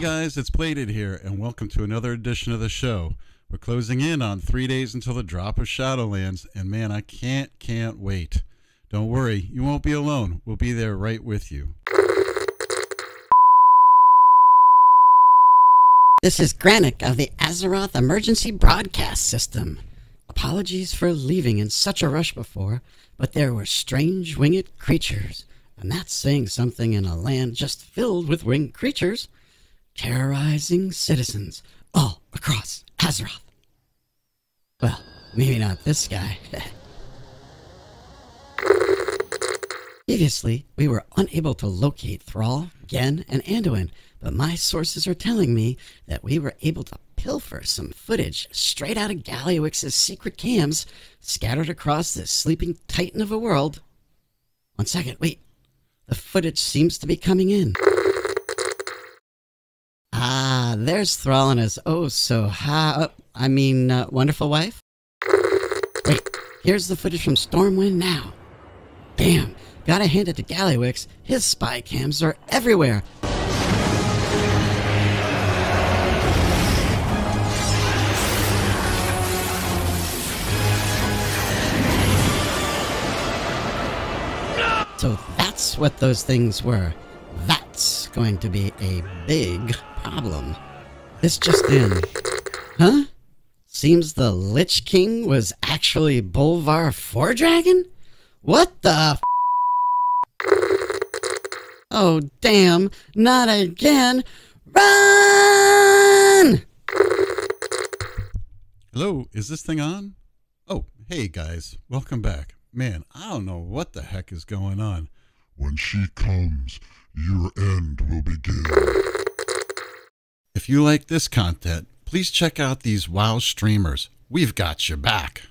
guys, it's Plated here, and welcome to another edition of the show. We're closing in on three days until the drop of Shadowlands, and man, I can't, can't wait. Don't worry, you won't be alone. We'll be there right with you. This is Granick of the Azeroth Emergency Broadcast System. Apologies for leaving in such a rush before, but there were strange winged creatures, and that's saying something in a land just filled with winged creatures, terrorizing citizens all across Azeroth. Well, maybe not this guy. Previously, we were unable to locate Thrall, Genn, and Anduin, but my sources are telling me that we were able to pilfer some footage straight out of Gallywix's secret cams scattered across this sleeping titan of a world. One second, wait. The footage seems to be coming in. There's Thrall and his oh so ha. I mean, uh, wonderful wife. Wait, here's the footage from Stormwind now. Damn, gotta hand it to Gallywix. His spy cams are everywhere. So that's what those things were. That's going to be a big problem. This just in. Huh? Seems the Lich King was actually Bolvar Fordragon? What the Oh, damn. Not again. Run! Hello, is this thing on? Oh, hey guys, welcome back. Man, I don't know what the heck is going on. When she comes, your end will begin. If you like this content, please check out these WoW streamers. We've got your back.